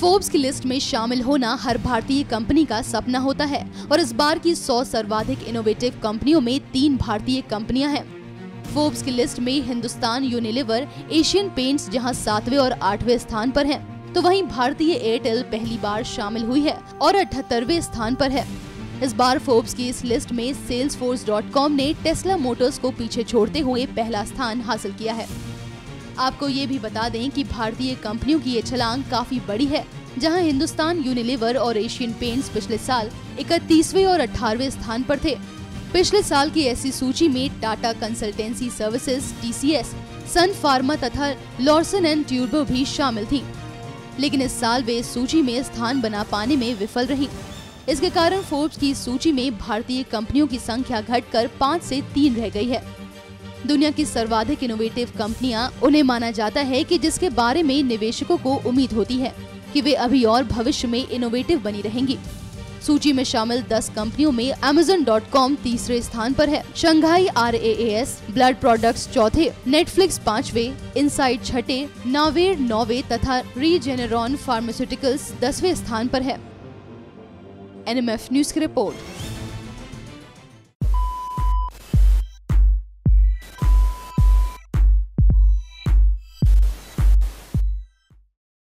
Forbes की list में शामिल होना हर भारतीय कंपनी का सपना होता है और इस बार की 100 सर्वाधिक इनोवेटिव कंपनियों में तीन भारतीय कंपनियाँ हैं। फोर्ब्स की लिस्ट में हिंदुस्तान यूनिलीवर एशियन पेंट्स जहाँ सातवें और आठवें स्थान पर है तो वहीं भारतीय एयरटेल पहली बार शामिल हुई है और अठहत्तरवे स्थान पर है। इस बार फोर्ब्स की इस लिस्ट में सेल्स ने टेस्ला मोटर्स को पीछे छोड़ते हुए पहला स्थान हासिल किया है। आपको ये भी बता दें कि भारतीय कंपनियों की ये छलांग काफ़ी बड़ी है, जहाँ हिंदुस्तान यूनिलीवर और एशियन पेंट्स पिछले साल इकतीसवे और अठारवे स्थान पर थे। पिछले साल की ऐसी सूची में टाटा कंसल्टेंसी सर्विसेज़, टीसीएस, सन फार्मा तथा लॉर्सन एंड ट्यूबो भी शामिल थी। लेकिन इस साल वे सूची में स्थान बना पाने में विफल रही। इसके कारण फोर्ब्स की सूची में भारतीय कंपनियों की संख्या घटकर पाँच से तीन रह गई है। दुनिया की सर्वाधिक इनोवेटिव कंपनियाँ, उन्हें माना जाता है कि जिसके बारे में निवेशकों को उम्मीद होती है कि वे अभी और भविष्य में इनोवेटिव बनी रहेंगी। सूची में शामिल 10 कंपनियों में Amazon.com तीसरे स्थान पर है। शंघाई आर ब्लड प्रोडक्ट्स चौथे नेटफ्लिक्स पाँचवे इनसाइड छठे नावेर नौवे तथा रीजेनरॉन फार्मास्यूटिकल्स दसवें स्थान पर है। एनएमएफ न्यूज़ की रिपोर्ट।